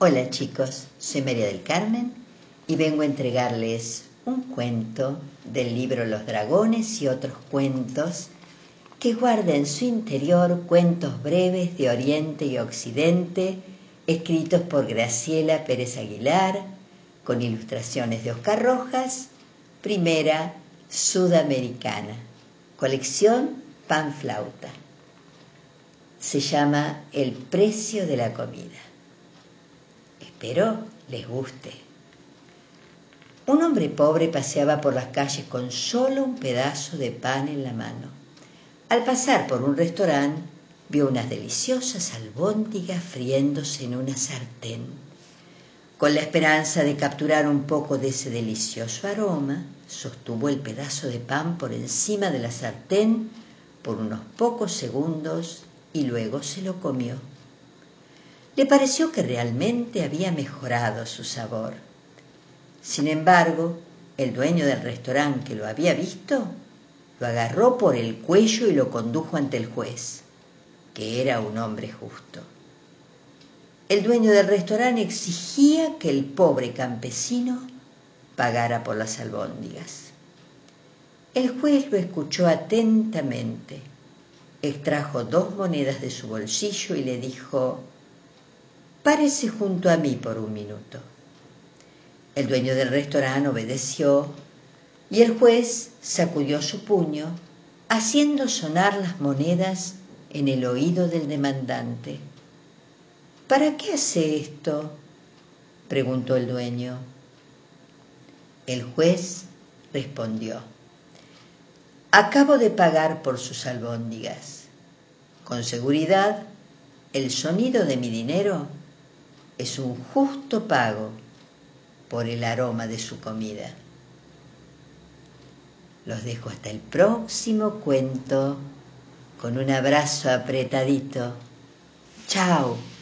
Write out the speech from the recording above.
Hola chicos, soy María del Carmen y vengo a entregarles un cuento del libro Los Dragones y otros cuentos que guarda en su interior cuentos breves de Oriente y Occidente escritos por Graciela Pérez Aguilar con ilustraciones de Oscar Rojas, primera sudamericana, colección Panflauta. Se llama El precio de la comida. Espero les guste. Un hombre pobre paseaba por las calles con solo un pedazo de pan en la mano. Al pasar por un restaurante, vio unas deliciosas albóndigas friéndose en una sartén. Con la esperanza de capturar un poco de ese delicioso aroma, sostuvo el pedazo de pan por encima de la sartén por unos pocos segundos y luego se lo comió. Le pareció que realmente había mejorado su sabor. Sin embargo, el dueño del restaurante que lo había visto lo agarró por el cuello y lo condujo ante el juez, que era un hombre justo. El dueño del restaurante exigía que el pobre campesino pagara por las albóndigas. El juez lo escuchó atentamente, extrajo dos monedas de su bolsillo y le dijo, Párese junto a mí por un minuto. El dueño del restaurante obedeció y el juez sacudió su puño, haciendo sonar las monedas en el oído del demandante. ¿Para qué hace esto? preguntó el dueño. El juez respondió, acabo de pagar por sus albóndigas. Con seguridad, el sonido de mi dinero es un justo pago por el aroma de su comida. Los dejo hasta el próximo cuento con un abrazo apretadito. Chao.